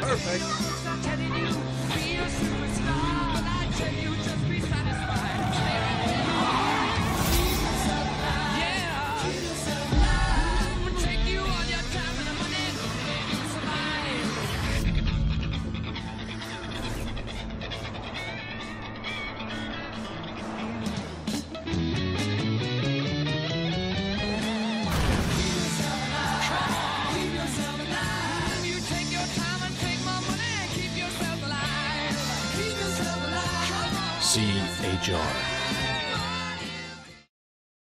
Perfect. C H R.